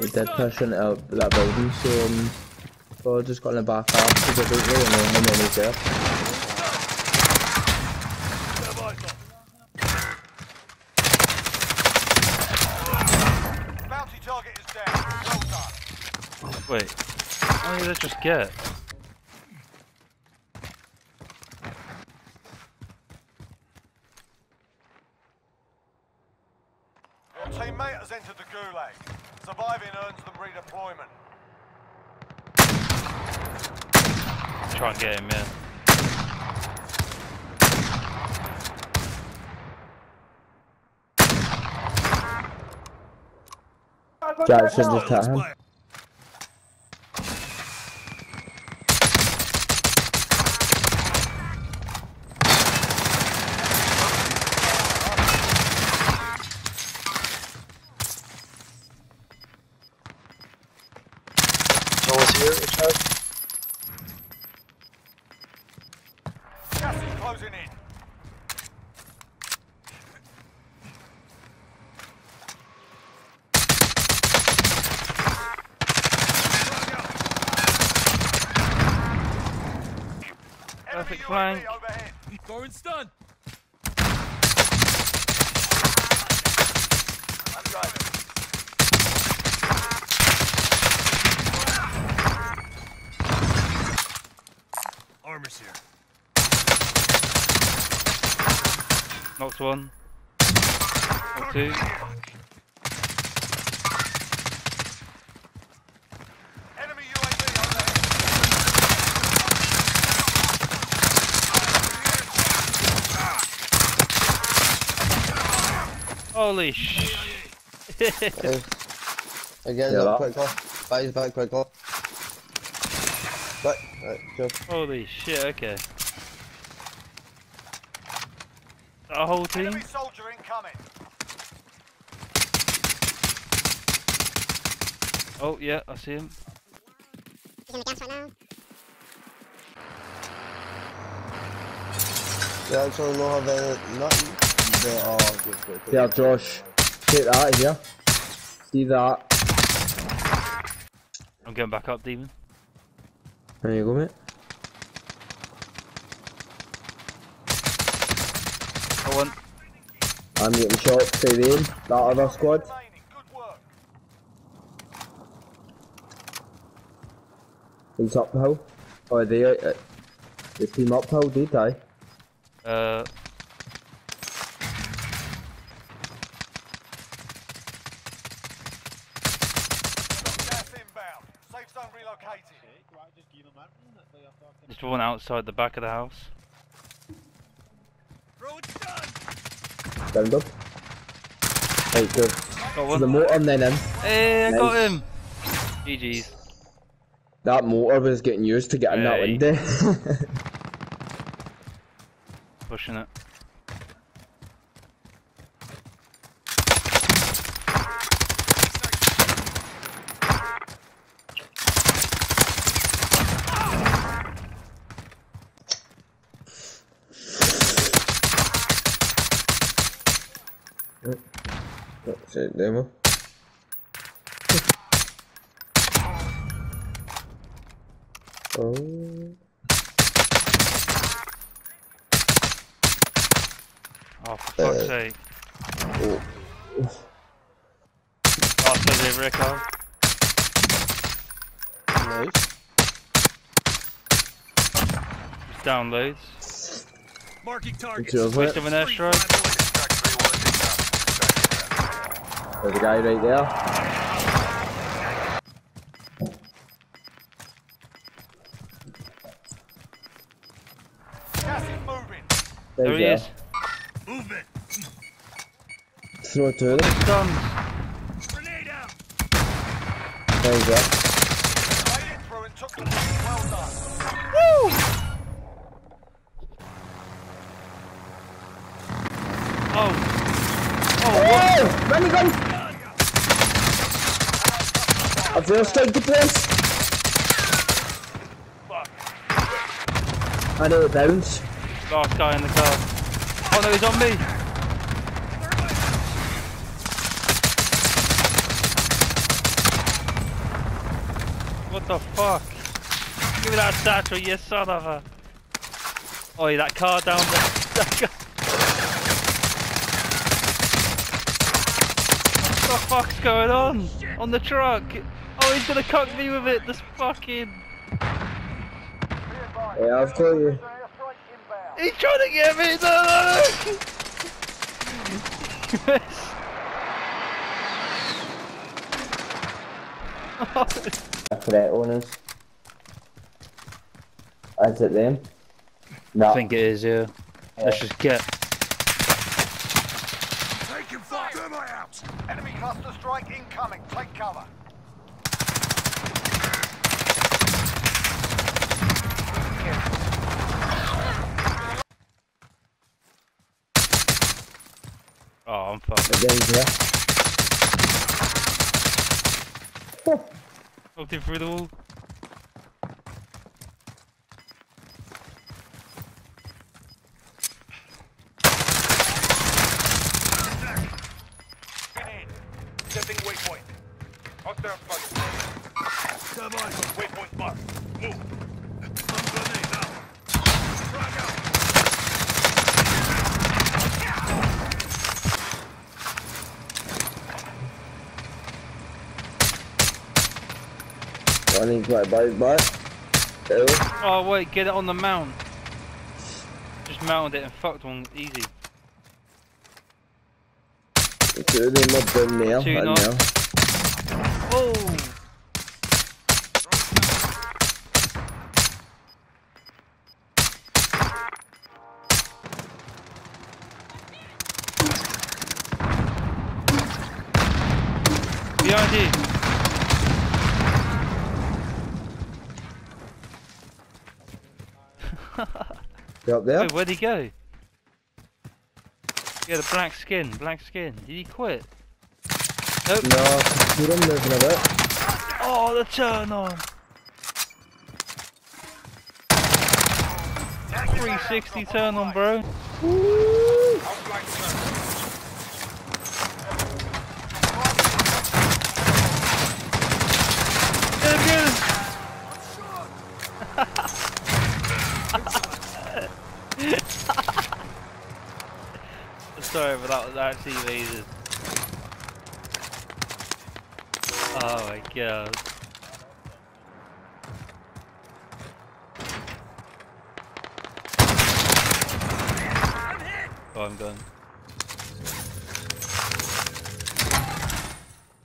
He did pushing out that building, so um, so just got in the back half because I don't really know him when he's there. Bounty target is down. Well done. Wait. How did I just get? Your teammate has entered the gulag. Surviving earns them redeployment. Try and get him, yeah. Jack should just hit him. No one's here, Richard. Gas is closing in. Enemy Perfect UAV flank. overhead. Throwing stun. I'm driving. Armor's here. Knocked one. Knocked two. Holy sh! Again, Yeah, up that- quickly. Back, back quickly. Back. Right, go. Holy shit, okay. A whole team? Enemy soldier incoming. Oh, yeah, I see him. He's on the gas right now. They actually don't have any, nothing. They are good, good, good. There, Josh. Take that here. See that? I'm going back up, Demon. There you go, mate. Got one. I'm getting shot by them. That other squad. Remaining. Good work. He's uphill. Oh, they uh, the team uphill, did they? Uh, one outside the back of the house. Downed up. Right, good. Got one. The motor and then him. Hey, I got him! GG's. That motor was getting used to get in that Hey. window. Pushing it. That's it, demo. Oh. Oh, for fuck's Uh, sake. Oh, Oh, so over here, Carl. nice. Just down loads. Marking targets. Waste of an airstrike. There's a guy right there. Gas is moving. There, There he is. go. Movement. Throw two of them. Done. Grenade out. There you go. Made it through and took the. Well done. Oh. Oh, Oh! Run, gun! I've real strike the place. I know it bounced. Last guy in the car. Oh no, he's on me. What the fuck? Give me that satchel, you son of a. Oh, that car down there. what the fuck's going on? On the truck. Oh, he's gonna cock me with it. This fucking. Yeah, I've got you. He's trying to get me. No, no, no. Correct owners. Is it them? No. I think it is, yeah. Let's just get. Taking fire! Thermite out! Enemy cluster strike incoming. Take cover. Oh, I'm fucked. Again, yeah. Poked him through the wall. One is right by his butt. Oh wait, get it on the mount. Just mounted it and fucked one easy. Two of them up in there. Two and knock. there. Oh! Behind you! You up there? Wait, where'd he go? Yeah, the black skin, black skin. Did he quit? Nope. No, see them moving a bit. Oh, the turn on! 360 turn on, bro. Get him, get him. Sorry, but that was actually amazing. Oh my god. Oh, I'm done.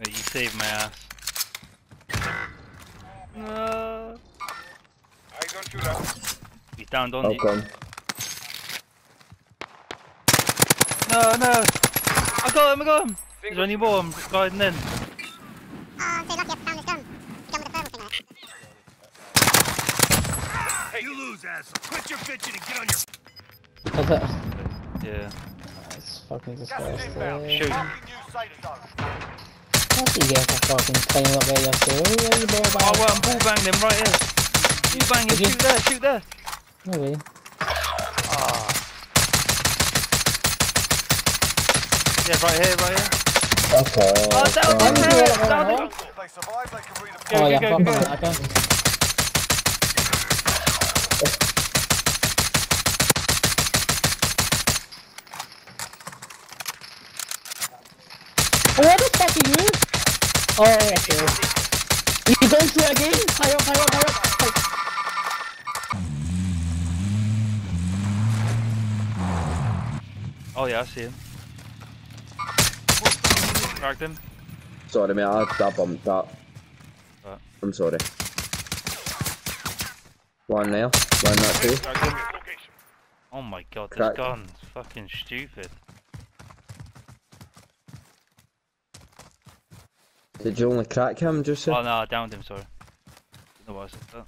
Hey, you saved my ass. No. I don't shoot up. He's downed on I'll you. come. No, no. I got him, I got him. There's only more, I'm gliding in. Oh, so lucky I found this gun. Gun with the purple thing on it. You lose, asshole. Quit your bitching and get on your. Yeah. It's fucking disgusting. inbound. Shoot. Marking new safe zone. What you get for fucking playing up there yesterday? What are you doing Oh, well, I'm ball banged him right here. Ball bang him, shoot there, shoot there. No way. Yeah, right here, right here. Okay. Oh, down Why the turret, wanna down the... off? If they survive, they can redeploy. Go, Oh go, yeah, go, fuck go. I can. Oh, what the fuck oh, are you? Oh, okay. You going through again? High up, high up, high up. Oh yeah, I see him. Cracked him. Sorry, mate. I, I bumped that. Right. I'm sorry. One now. One that too. Oh my god, this Cracked. gun's fucking stupid. Did you only crack him, just Oh no, I downed him, sorry. Didn't know why I said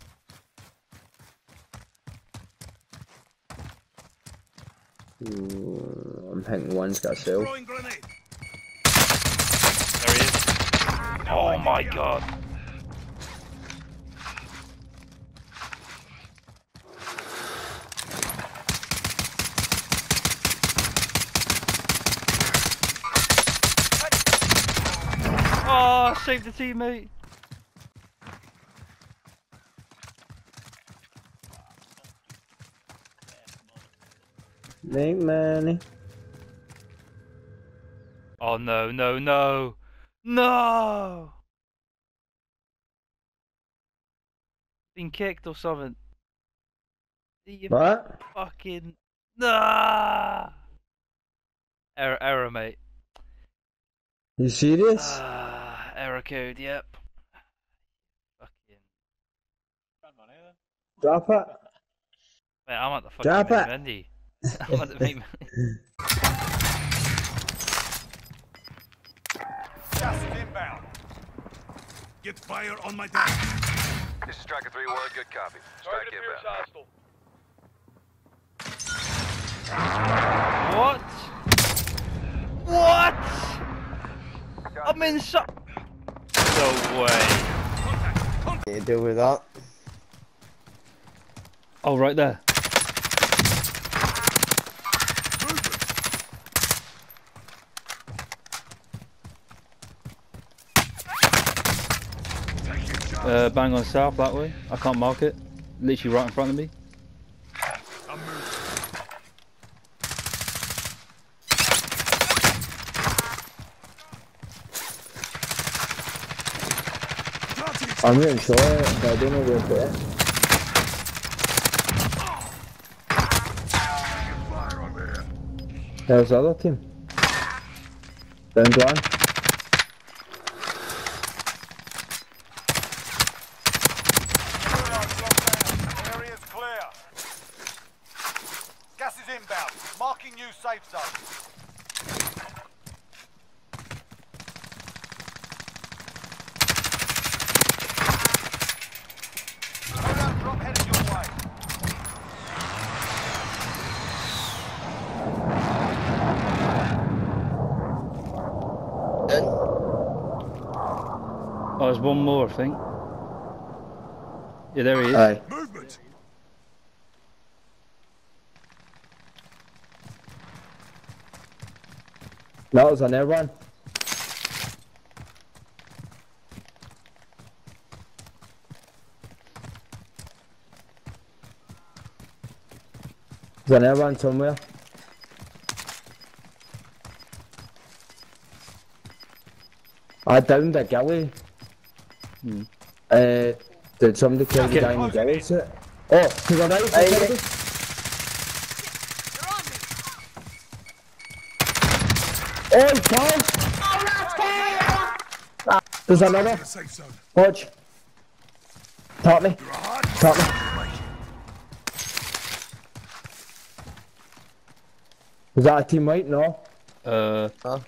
that. Ooh, I'm thinking one's got a cell. Oh my god. Oh, save the teammate. Make money. Oh no, no, no. No! Been kicked or something. You What? fucking. Nah! Error, error, mate. You serious? Ah, error code, yep. Fucking. Drop it. Mate, I'm at the fucking Drop main it. menu. I'm at the main Gas is inbound. Get fire on my deck. This is Striker 3-1, good copy. Strike inbound. What? What? I'm in so. No way. Need to deal with that. Oh, right there. Uh, bang on south that way. I can't mark it. Literally right in front of me. I'm really at, but I don't know where to it. There's the other team. Down one. Gulag locked down. Area's clear. Gas is inbound. Marking new safe zone. Loadout drop headed your way. Then, Oh, there's one more, I think. Yeah, there he is. Aye. Movement. That was another one. There's another one somewhere. I downed a galley. Hmm. Uh, did somebody kill the guy in the galley? is it? Oh, to the right. Aye, to the aye. right. Oh, he falls! There's another. The safe zone. Watch. Top me. You're Top me. Was that a team wipe? No. Uh, huh?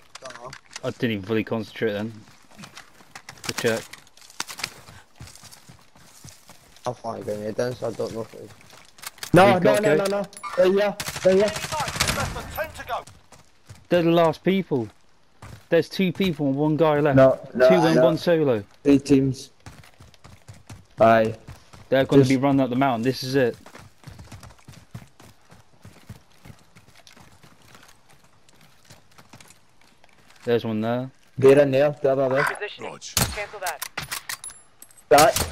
I didn't even fully concentrate then. To check. I'll find a grenade then, so I don't know if it's... No, You no, got no, go? no, no. Right here. Right here. There's less than 10 to go. They're the last people. There's two people and one guy left. No, no, two and no. one solo. Three teams. Aye. They're going to be running up the mountain. This is it. There's one there. Get in there. The other there. Rog. That.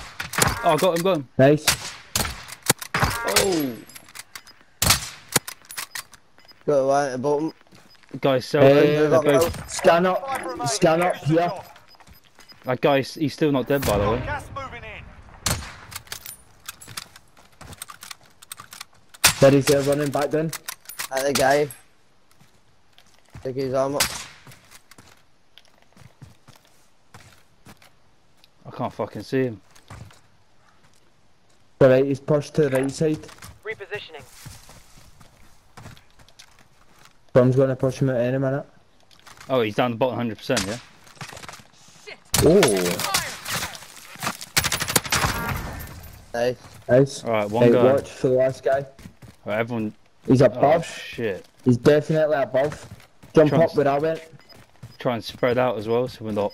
Oh, I got him, got him. Nice. Oh, Got one at the bottom. Guy's solo. Uh, They're both- Scan Five up. remaining. Scan up Finish the here. that guy, he's still not dead by the way. Gas moving. There he's there running back then. At the guy. Take his arm up. I can't fucking see him. Alright, he's pushed to the right side. Repositioning. Tom's gonna push him at any minute. Oh, he's down the bottom 100%, yeah? Oh. Nice. Nice. Alright, one Hey, guy. watch for the last guy. Alright, everyone. He's Oh, above. shit. He's definitely above. Jump Trust. up where I went. Try and spread out as well so we're not.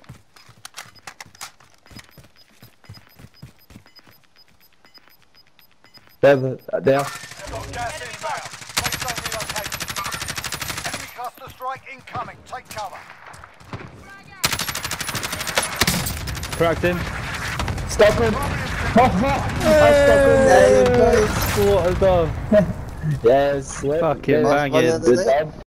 There, there. Got gas inbound. Safe zone relocated. Enemy cluster strike incoming. Take cover. Cracked him. Stop him. I stuck him. There you go. What a done. Yes. Fucking yes, banging. good job.